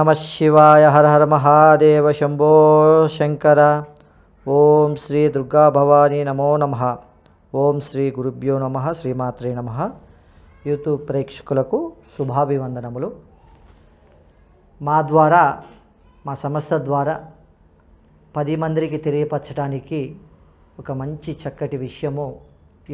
నమ శివాయ హర హర మహాదేవ శంభో శంకర ఓం శ్రీ దుర్గా భవానీ నమో నమ ఓం శ్రీ గురుభ్యో నమ శ్రీమాత్రే నమ యూట్యూబ్ ప్రేక్షకులకు శుభాభివందనములు. మా ద్వారా మా సంస్థ ద్వారా పది మందికి తెలియపరచడానికి ఒక మంచి చక్కటి విషయము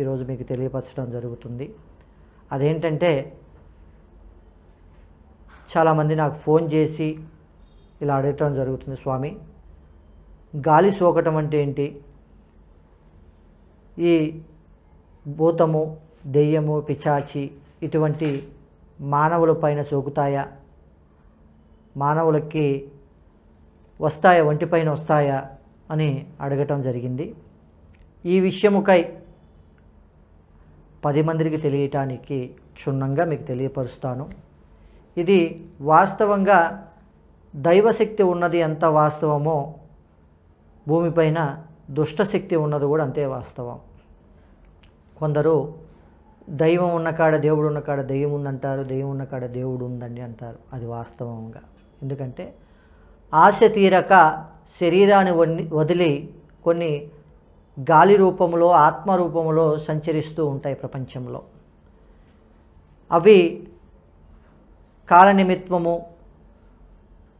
ఈరోజు మీకు తెలియపరచడం జరుగుతుంది. అదేంటంటే చాలామంది నాకు ఫోన్ చేసి ఇలా అడగటం జరుగుతుంది స్వామి. గాలి సోకటం అంటే ఏంటి? ఈ భూతము దెయ్యము పిచాచి ఇటువంటి మానవుల పైన సోకుతాయా? మానవులకి వస్తాయా? ఒంటిపైన వస్తాయా? అని అడగటం జరిగింది. ఈ విషయముకై పది మందికి తెలియటానికి క్షుణ్ణంగా మీకు తెలియపరుస్తాను. ఇది వాస్తవంగా దైవశక్తి ఉన్నది ఎంత వాస్తవమో భూమిపైన దుష్టశక్తి ఉన్నది కూడా అంతే వాస్తవం. కొందరు దైవం ఉన్న కాడ దేవుడు ఉన్న కాడ దెయ్యం ఉందంటారు దెయ్యం ఉన్న కాడ దేవుడు ఉందండి అంటారు. అది వాస్తవంగా. ఎందుకంటే ఆశ తీరక శరీరాన్ని వదిలి కొన్ని గాలి రూపంలో ఆత్మ రూపంలో సంచరిస్తూ ఉంటాయి ప్రపంచంలో. అవి కాలనిమిత్వము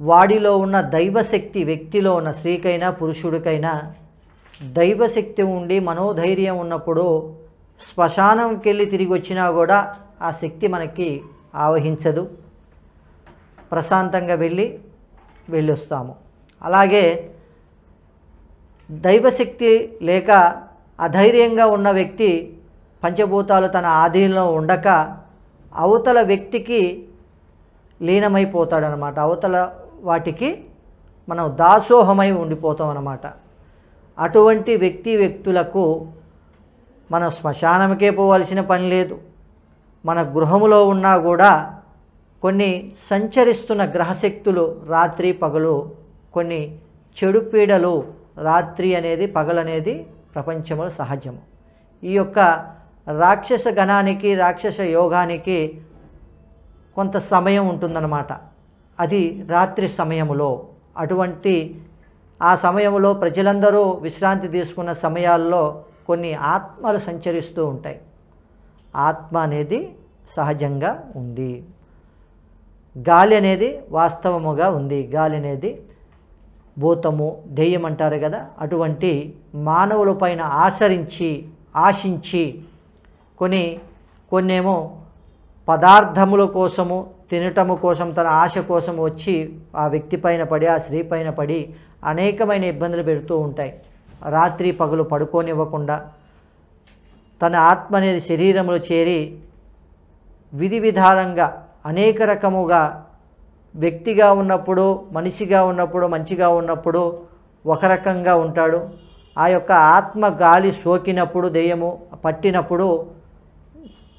వాడిలో ఉన్న దైవశక్తి వ్యక్తిలో ఉన్న స్త్రీకైనా పురుషుడికైనా దైవశక్తి ఉండి మనోధైర్యం ఉన్నప్పుడు శ్మశానంకి వెళ్ళి తిరిగి వచ్చినా కూడా ఆ శక్తి మనకి ఆవహించదు. ప్రశాంతంగా వెళ్ళి వెళ్ళొస్తాము. అలాగే దైవశక్తి లేక అధైర్యంగా ఉన్న వ్యక్తి పంచభూతాలు తన ఆధీనంలో ఉండక అవతల వ్యక్తికి లీనమైపోతాడనమాట. అవతల వాటికి మనం దాసోహమై ఉండిపోతాం అన్నమాట అటువంటి వ్యక్తి వ్యక్తులకు మనం శ్మశానంకే పోవాల్సిన పని లేదు. మన గృహములో ఉన్నా కూడా కొన్ని సంచరిస్తున్న గ్రహశక్తులు రాత్రి పగలు కొన్ని చెడు పీడలు రాత్రి అనేది పగలనేది ప్రపంచంలో సహజము. ఈ యొక్క రాక్షస గణానికి రాక్షస యోగానికి కొంత సమయం ఉంటుందన్నమాట. అది రాత్రి సమయములో. అటువంటి ఆ సమయంలో ప్రజలందరూ విశ్రాంతి తీసుకున్న సమయాల్లో కొన్ని ఆత్మలు సంచరిస్తూ ఉంటాయి. ఆత్మ అనేది సహజంగా ఉంది. గాలి అనేది వాస్తవముగా ఉంది. గాలి అనేది భూతము దెయ్యం అంటారు కదా అటువంటి మానవులపైన ఆసరించి ఆచరించి ఆశించి కొన్ని కొన్నేమో పదార్థముల కోసము తినటము కోసం తన ఆశ కోసం వచ్చి ఆ వ్యక్తి పైన పడి ఆ స్త్రీ పైన పడి అనేకమైన ఇబ్బందులు పెడుతూ ఉంటాయి. రాత్రి పగలు పడుకోనివ్వకుండా తన ఆత్మ అనేది శరీరంలో చేరి విధి విధానంగా అనేక రకముగా వ్యక్తిగా ఉన్నప్పుడు మనిషిగా ఉన్నప్పుడు మంచిగా ఉన్నప్పుడు ఒక రకంగా ఉంటాడు. ఆ యొక్క ఆత్మ గాలి సోకినప్పుడు దెయ్యము పట్టినప్పుడు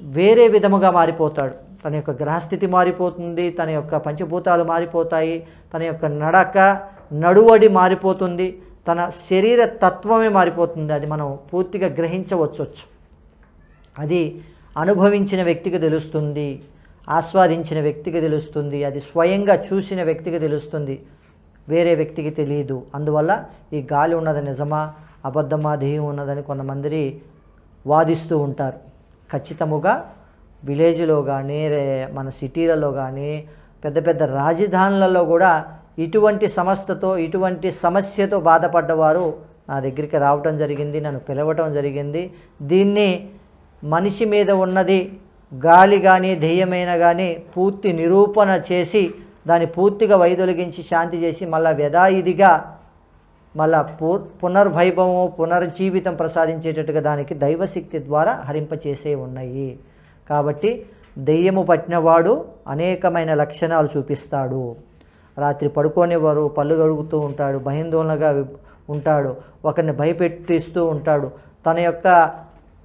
వేరే విధముగా మారిపోతాడు. తన యొక్క గ్రహస్థితి మారిపోతుంది తన యొక్క పంచభూతాలు మారిపోతాయి తన యొక్క నడక నడువడి మారిపోతుంది తన శరీర తత్వమే మారిపోతుంది. అది మనం పూర్తిగా గ్రహించవచ్చు అది అనుభవించిన వ్యక్తికి తెలుస్తుంది ఆస్వాదించిన వ్యక్తికి తెలుస్తుంది అది స్వయంగా చూసిన వ్యక్తికి తెలుస్తుంది. వేరే వ్యక్తికి తెలియదు అందువల్ల ఈ గాలి ఉన్నది నిజమా అబద్ధమా దేహం ఉన్నదని కొంతమంది వాదిస్తూ ఉంటారు. ఖచ్చితముగా విలేజ్లో కానీ మన సిటీలలో కానీ పెద్ద పెద్ద రాజధానులలో కూడా ఇటువంటి సమస్యతో ఇటువంటి సమస్యతో బాధపడ్డవారు నా దగ్గరికి రావటం జరిగింది నన్ను పిలవటం జరిగింది. దీన్ని మనిషి మీద ఉన్నది గాలి కానీ దెయ్యమైన కానీ పూర్తి నిరూపణ చేసి దాన్ని పూర్తిగా వైదొలిగించి శాంతి చేసి మళ్ళా వ్యధాయిదిగా మళ్ళా పు పునర్వైభవము పునర్జీవితం ప్రసాదించేటట్టుగా దానికి దైవశక్తి ద్వారా హరింపచేసే ఉన్నాయి. కాబట్టి దెయ్యము పట్టినవాడు అనేకమైన లక్షణాలు చూపిస్తాడు. రాత్రి పడుకోనివ్వరు పళ్ళు గడుగుతూ ఉంటాడు భయాందోళనగా ఉంటాడు ఒకరిని భయపెట్టిస్తూ ఉంటాడు. తన యొక్క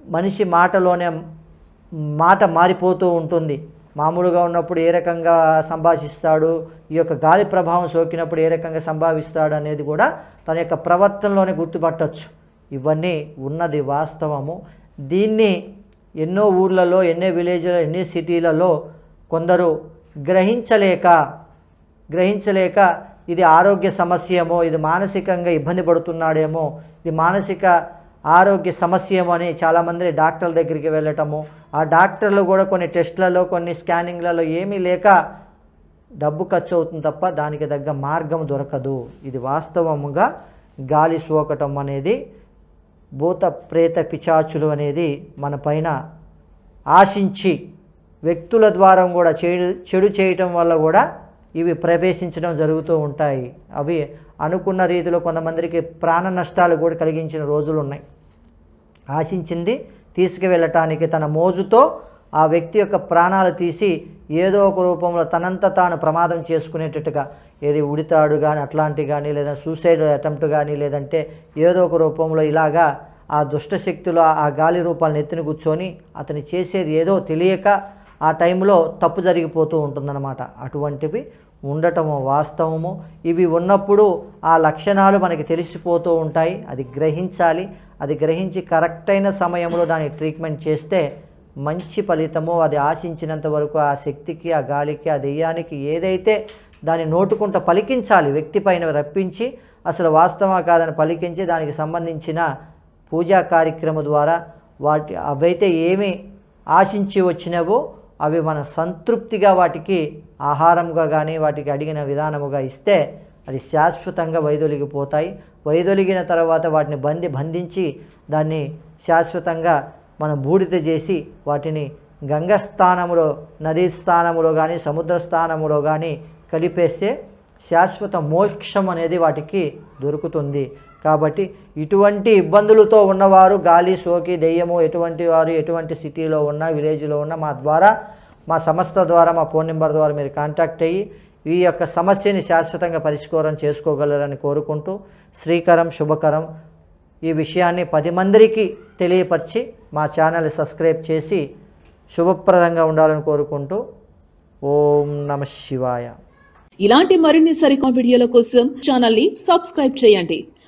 మనిషి మాటలోనే మాట మారిపోతూ ఉంటుంది. మామూలుగా ఉన్నప్పుడు ఏ రకంగా సంభాషిస్తాడు ఈ యొక్క గాలి ప్రభావం సోకినప్పుడు ఏ రకంగా సంభావిస్తాడు అనేది కూడా తన యొక్క ప్రవర్తనలోనే గుర్తుపట్టచ్చు. ఇవన్నీ ఉన్నది వాస్తవము. దీన్ని ఎన్నో ఊర్లలో ఎన్నో విలేజ్లో ఎన్ని సిటీలలో కొందరు గ్రహించలేక గ్రహించలేక ఇది ఆరోగ్య సమస్యమో ఇది మానసికంగా ఇబ్బంది పడుతున్నాడేమో ఇది మానసిక ఆరోగ్య సమస్యమో అని చాలామంది డాక్టర్ల దగ్గరికి వెళ్ళటము ఆ డాక్టర్లు కూడా కొన్ని టెస్ట్లలో కొన్ని స్కానింగ్లలో ఏమీ లేక డబ్బు ఖర్చు అవుతుంది తప్ప దానికి తగ్గ మార్గం దొరకదు. ఇది వాస్తవముగా గాలి సోకటం అనేది భూత ప్రేత పిచాచులు అనేది మన పైన ఆశించి వ్యక్తుల ద్వారా కూడా చెడు చెడు చేయటం వల్ల కూడా ఇవి ప్రవేశించడం జరుగుతూ ఉంటాయి. అవి అనుకున్న రీతిలో కొంతమందికి ప్రాణ నష్టాలు కూడా కలిగించిన రోజులు ఉన్నాయి. ఆశించింది తీసుకువెళ్ళటానికి తన మోజుతో ఆ వ్యక్తి యొక్క ప్రాణాలు తీసి ఏదో ఒక రూపంలో తనంత తాను ప్రమాదం చేసుకునేటట్టుగా ఏది ఉడితాడు కానీ అట్లాంటి కానీ లేదా సూసైడ్ అటెంప్ట్ కానీ లేదంటే ఏదో ఒక రూపంలో ఇలాగా ఆ దుష్టశక్తులు ఆ గాలి రూపాలను ఎత్తుని కూర్చొని అతను చేసేది ఏదో తెలియక ఆ టైంలో తప్పు జరిగిపోతూ ఉంటుందన్నమాట. అటువంటివి ఉండటము వాస్తవము ఇవి ఉన్నప్పుడు ఆ లక్షణాలు మనకి తెలిసిపోతూ ఉంటాయి. అది గ్రహించాలి. అది గ్రహించి కరెక్ట్ అయిన సమయంలో దాని ట్రీట్మెంట్ చేస్తే మంచి ఫలితము అది ఆశించినంత వరకు ఆ శక్తికి ఆ గాలికి ఆ దెయ్యానికి ఏదైతే దాన్ని నోటుకుంట పలికించాలి వ్యక్తి పైన రప్పించి అసలు వాస్తవా కాదని పలికించి దానికి సంబంధించిన పూజా కార్యక్రమం ద్వారా వాటి అవైతే ఏమి ఆశించి వచ్చినవో అవి మన సంతృప్తిగా వాటికి ఆహారంగా కానీ వాటికి అడిగిన విధానముగా ఇస్తే అది శాశ్వతంగా వైదొలిగిపోతాయి. వైదొలిగిన తర్వాత వాటిని బంది బంధించి దాన్ని శాశ్వతంగా మనం బూడిద చేసి వాటిని గంగ స్థానములో నదీ స్థానములో కానీ సముద్ర స్థానములో కానీ కలిపేస్తే శాశ్వత మోక్షం అనేది వాటికి దొరుకుతుంది. కాబట్టి ఇటువంటి ఇబ్బందులతో ఉన్నవారు గాలి సోకి దెయ్యము ఎటువంటి వారు ఎటువంటి సిటీలో ఉన్న విలేజ్లో ఉన్న మా ద్వారా మా సంస్థ ద్వారా మా ఫోన్ నెంబర్ ద్వారా మీరు కాంటాక్ట్ అయ్యి ఈ యొక్క సమస్యని శాశ్వతంగా పరిష్కారం చేసుకోగలరని కోరుకుంటూ శ్రీకరం శుభకరం ఈ విషయాన్ని పది మందికి తెలియపరిచి మా ఛానల్ సబ్స్క్రైబ్ చేసి శుభప్రదంగా ఉండాలని కోరుకుంటూ ఓం నమ శివాయ. ఇలాంటి మరిన్ని సరికా వీడియోల కోసం ఛానల్ని సబ్స్క్రైబ్ చేయండి.